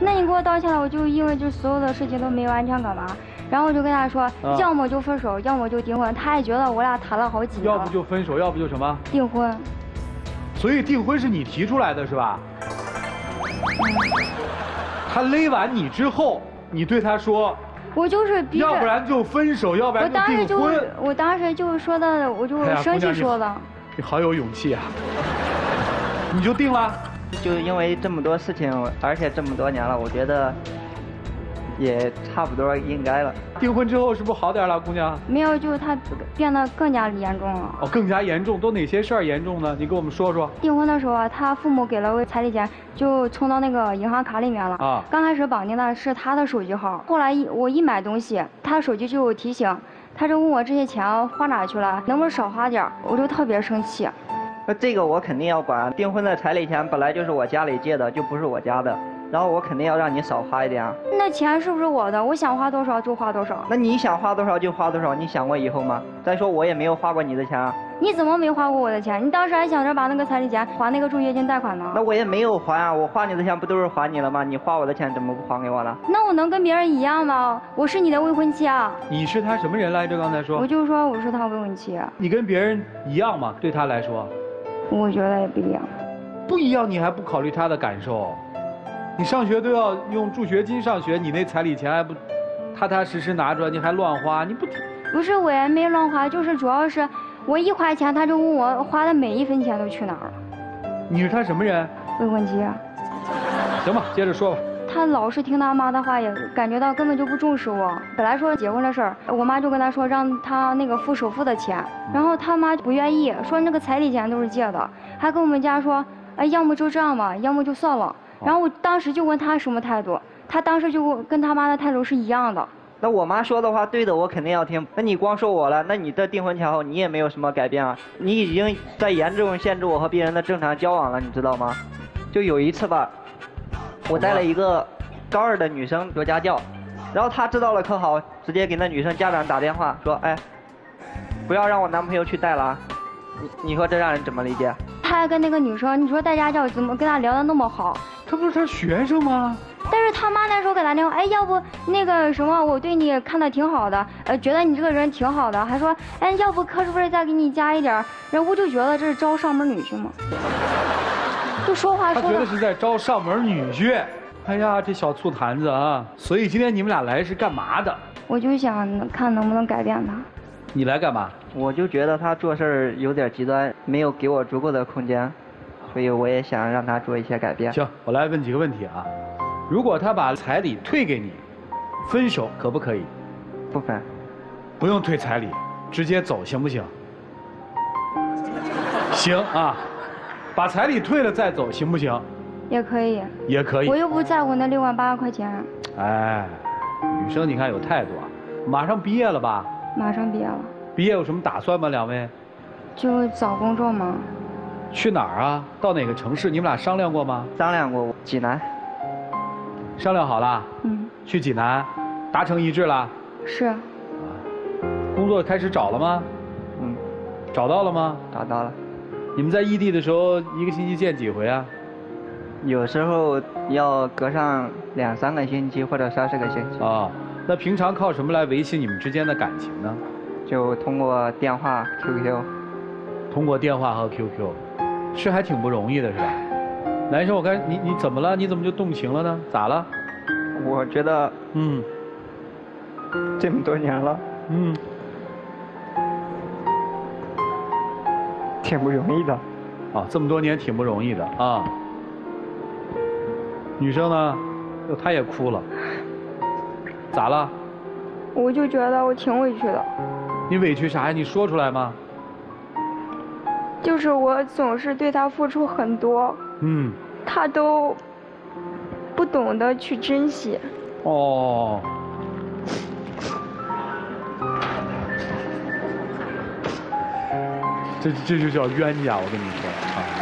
那你给我道歉了，我就因为就所有的事情都没有安全感嘛。然后我就跟他说，要么就分手，要么就订婚。他也觉得我俩谈了好几年要不就分手，要不就什么？订婚。所以订婚是你提出来的是吧？他勒完你之后，你对他说，我就是逼要不然就分手，要不然就订婚。我当时就说的，我就生气说的。你好有勇气啊！你就定了？就因为这么多事情，而且这么多年了，我觉得。也差不多应该了。订婚之后是不是好点了，姑娘？没有，就是他变得更加严重了。哦，更加严重，都哪些事儿严重呢？你给我们说说。订婚的时候啊，他父母给了个彩礼钱，就充到那个银行卡里面了。啊。刚开始绑定的是他的手机号，后来一我一买东西，他手机就有提醒，他就问我这些钱花哪去了，能不能少花点我就特别生气。那这个我肯定要管。订婚的彩礼钱本来就是我家里借的，就不是我家的。然后我肯定要让你少花一点啊。那钱是不是我的？我想花多少就花多少。那你想花多少就花多少，你想过以后吗？再说我也没有花过你的钱啊。你怎么没花过我的钱？你当时还想着把那个彩礼钱还那个助学金贷款呢。那我也没有还啊，我花你的钱不都是还你了吗？你花我的钱怎么不还给我了？那我能跟别人一样吗？我是你的未婚妻啊。你是他什么人来着？刚才说。我就说我是他未婚妻。你跟别人一样吗？对他来说？我觉得也不一样。不一样，你还不考虑他的感受？你上学都要用助学金上学，你那彩礼钱还不踏踏实实拿出来，你还乱花，你不？不是我也没乱花，就是主要是我一花钱他就问我花的每一分钱都去哪儿了。你是他什么人？未婚妻啊。行吧，接着说吧。他老是听他妈的话，也感觉到根本就不重视我。本来说结婚的事儿，我妈就跟他说让他那个付首付的钱，然后他妈不愿意，说那个彩礼钱都是借的，还跟我们家说，哎，要么就这样吧，要么就算了。然后我当时就问他什么态度，他当时就跟他妈的态度是一样的。那我妈说的话对的，我肯定要听。那你光说我了，那你的订婚前后你也没有什么改变啊？你已经在严重限制我和别人的正常交往了，你知道吗？就有一次吧，我带了一个高二的女生做家教，然后她知道了可好，直接给那女生家长打电话说，哎，不要让我男朋友去带了，你你说这让人怎么理解？他还跟那个女生，你说带家教怎么跟他聊的那么好？他不是他学生吗？但是他妈那时候给他电话，哎，要不那个什么，我对你看的挺好的，呃，觉得你这个人挺好的，还说，哎，要不科是不是再给你加一点？然后我就觉得这是招上门女婿嘛，就说话说。他觉得是在招上门女婿。哎呀，这小醋坛子啊！所以今天你们俩来是干嘛的？我就想看能不能改变他。你来干嘛？我就觉得他做事儿有点极端，没有给我足够的空间，所以我也想让他做一些改变。行，我来问几个问题啊。如果他把彩礼退给你，分手可不可以？不分。不用退彩礼，直接走行不行？行啊，把彩礼退了再走行不行？也可以。也可以。我又不在乎那六万八万块钱。哎，女生你看有态度啊。马上毕业了吧？马上毕业了。毕业有什么打算吗？两位？就找工作吗？去哪儿啊？到哪个城市？你们俩商量过吗？商量过，济南。商量好了？嗯。去济南，达成一致了？是。啊。工作开始找了吗？嗯。找到了吗？找到了。你们在异地的时候，一个星期见几回啊？有时候要隔上两三个星期，或者三四个星期。啊。那平常靠什么来维系你们之间的感情呢？就通过电话、QQ。通过电话和 QQ，是还挺不容易的，是吧？男生，我看你你怎么了？你怎么就动情了呢？咋了？我觉得，嗯，这么多年了，嗯，挺不容易的。啊，这么多年挺不容易的啊。女生呢？她也哭了。咋了？我就觉得我挺委屈的。你委屈啥呀？你说出来吗？就是我总是对他付出很多，嗯，他都不懂得去珍惜。哦。这这就叫冤家，我跟你说啊。